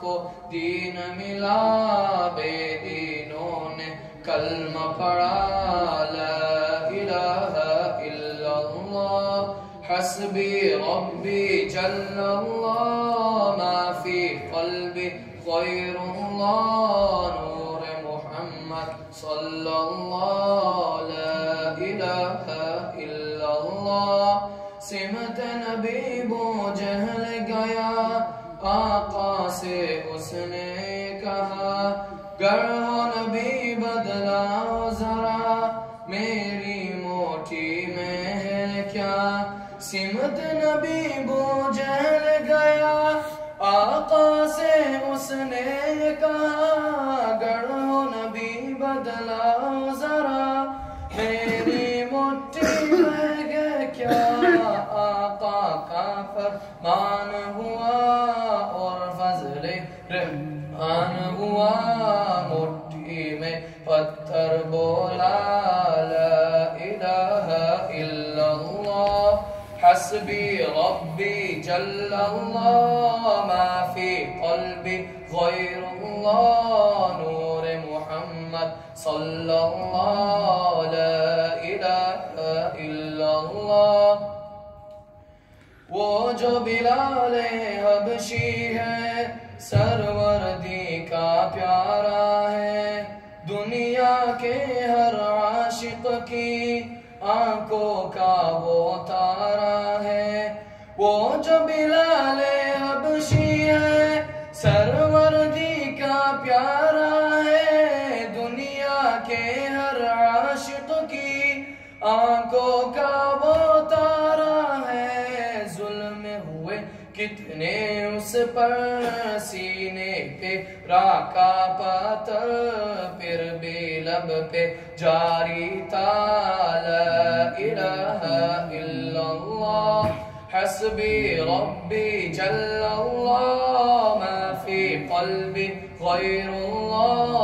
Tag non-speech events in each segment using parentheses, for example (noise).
को दीन मिला बेदीनों ने कलमा पढ़ा, ला इलाहा इल्लल्लाह। हस्बी रब्बी जल्लल्लाह, मा फ़ी क़ल्बी खैरुल्लाह नूर मुहम्मद सल्लल्लाहु ला इलाहा इल्लल्लाह। सिमत नबी बो जहल गया, आका से उसने कहा हो नबी बदलाओ जरा, मेरी मोटी में है क्या? सिमत नबी बो जहल गया, आका से उसने कहा हो नबी बदलाओ हस्बी रब्बी जल्लल्लाह मा फ़ी क़ल्बी गैरुल्लाह नूर मुहम्मद सल्लल्लाहु ला इलाहा इल्लल्लाह वो जो बिलाले हबशी है सरवरदी का प्यारा है दुनिया के हर आशिक की आँखों का वो तारा है। वो जो बिलाले हबशी है, सरवरदी का प्यारा है। दुनिया के हर आशिक की आँखों का वो तारा है। जुल्म हुए कितने उस पर सीने पे राका पत्थर फिर भी लब पे जारी ताला इलाहा इल्लल्लाह हस्बी रब्बी जल्लल्लाह मा फी क़ल्बी गैरुल्लाह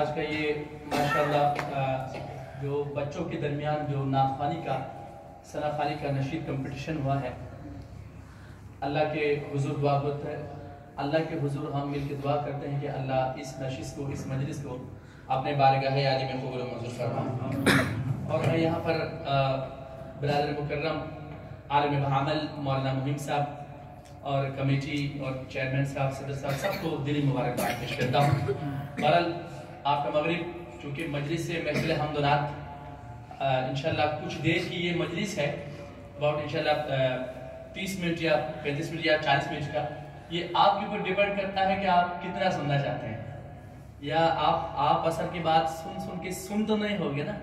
आज का ये, माशाल्लाह जो बच्चों के दरमियान जो नाखानी का सनाखानी का नशीद कंपटीशन हुआ है, अल्लाह के हुजूर दुआ होता है, अल्लाह के हुजूर हम मिल के दुआ करते हैं कि अल्लाह इस नशिश को, इस मजलिस को अपने बारगाह आली में कबूल मंजूर फरमा और मैं यहाँ पर बरदर मुकर्रम, आलम बहामल मौलाना मुहिम साहब और कमेटी और चेयरमैन साहब, सदर साहब, सबको दिली मुबारकबाद पेश करता हूँ। बहरहाल आपका मगरिब चूँकि मजलिस से महफिल हमदनात इंशाल्लाह कुछ देर की ये मजलिस है अबाउट इंशाल्लाह तीस मिनट या पैंतीस मिनट या चालीस मिनट का ये आपके ऊपर डिपेंड करता है कि आप कितना सुनना चाहते हैं। या आप आप असर की बात सुन सुन के सुन तो नहीं होगे ना?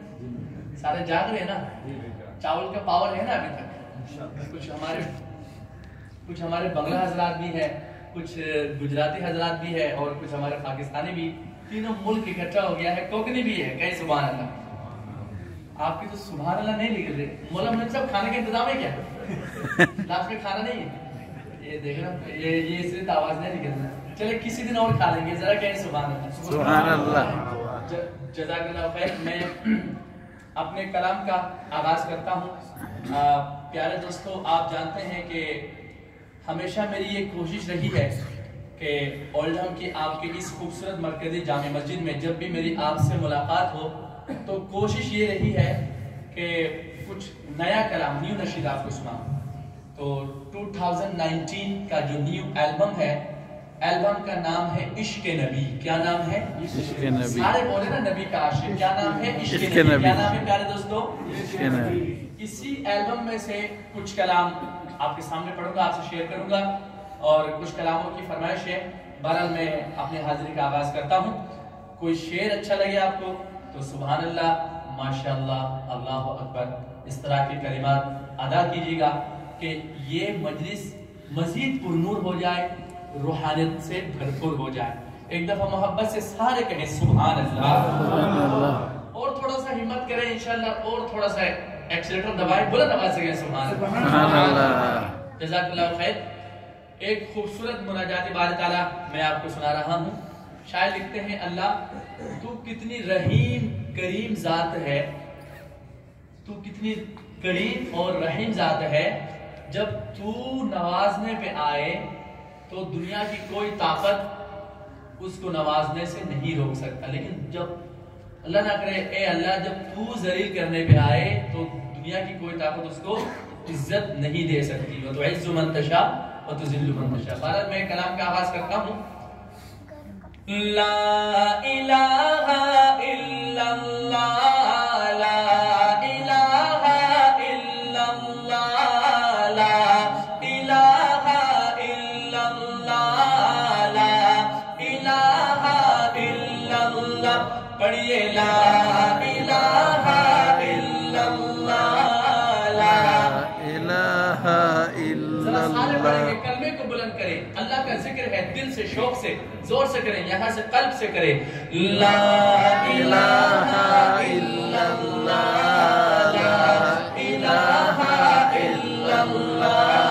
सारे जाग रहे हैं ना? चावल का पावर है ना अभी तक? कुछ हमारे कुछ हमारे बंगला हजरात भी है कुछ गुजराती हजरात भी है और कुछ हमारे पाकिस्तानी भी तीनों मुल्क इकट्ठा हो गया है कोकनी भी है कई सुबह अल्लाह। आपकी तो सुबह अल्लाह नहीं निकल रहे। मोला में सब खाने का इंतज़ाम है क्या? (laughs) लास्ट में खाना नहीं है? ये देख रहे ये ये इसलिए तो आवाज़ नहीं निकल रहा। चले किसी दिन और खा लेंगे जरा कहीं सुबह अल्लाह। सुभान अल्लाह। जजाकल्लाह खैर मैं (clears throat) अपने कलाम का आगाज़ करता हूँ। प्यारे दोस्तों आप जानते हैं कि हमेशा मेरी ये कोशिश रही है कि ओल्डहम की आपके इस खूबसूरत मरकजी जाम मस्जिद में जब भी मेरी आपसे मुलाकात हो तो कोशिश ये रही है कि कुछ नया कलाम न्यू नशीद आपको सुना तो 2019 का जो न्यू एल्बम है एल्बम का नाम है इश्क नबी। क्या नाम है? इश्क नबी। सारे बोले ना नबी का आशिक। क्या नाम है? इश्क इश्क नबी। नबी। क्या नाम है प्यारे दोस्तों? इश्क नबी। इसी एल्बम में से कुछ कलाम आपके सामने पढ़ूँगा आपसे शेयर करूँगा। और कुछ कलामों की फरमाइश है। बहरहाल मैं अपनी हाजिरी का आगाज़ करता हूँ। कोई शेर अच्छा लगे आपको तो सुबहान अल्लाह माशाल्लाह अल्लाह अकबर इस तरह के कलिमात अदा कीजिएगा कि ये मजलिस मजीद पुरनूर हो जाए रूहानियत से भरपूर हो जाए। एक दफ़ा मोहब्बत से सारे कहें सुबहान अल्लाह और थोड़ा सा हिम्मत करें इंशाल्लाह और थोड़ा सा एक्सीलेटर दबाए बुलंद आवाज़ से कहें सुभान अल्लाह जजाकल्लाह खैर। एक खूबसूरत मुनाजात बार ताला मैं आपको सुना रहा हूँ। शायद लिखते हैं, अल्लाह, तू कितनी रहीम, करीम जात है। तू कितनी करीम और रहीम जात है। जब तू नवाजने पे आए तो दुनिया की कोई ताकत उसको नवाजने से नहीं रोक सकता। लेकिन जब अल्लाह ना करे, ए अल्लाह, जब तू जलील करने पे आए तो दुनिया की कोई ताकत उसको इज़्ज़त नहीं दे सकती। वो तो मंतशा भारत में कलाम का आवाज़ करता हूँ। ला इलाहा इल्लल्लाह। करें। अल्लाह का ज़िक्र है, दिल से, शौक से, ज़ोर से करें, यहाँ से, कल्ब से करें। ला इलाहा इल्लल्लाह, ला इलाहा इल्लल्लाह।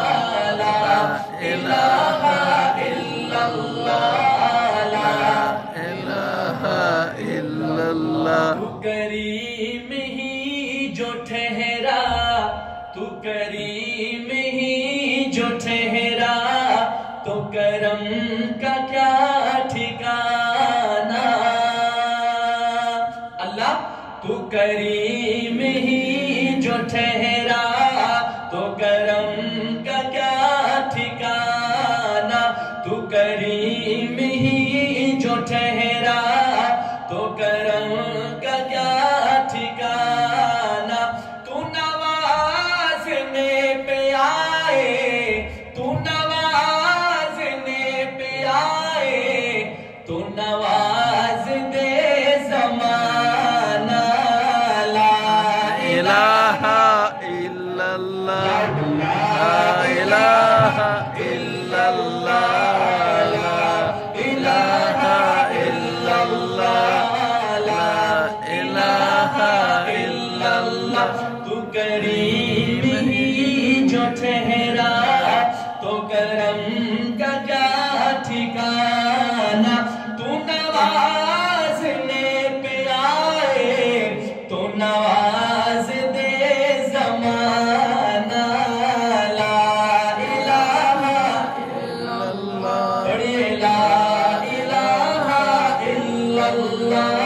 तू करीम ही जो ठहरा तो करम का क्या ठिकाना? तू करीम ही जो ठहरा का क्या ठिकाना तू नवाजने पे आए तो नवाज़ दे जमाना, ला इलाहा पढ़िए, ला इलाहा इल्लल्लाह।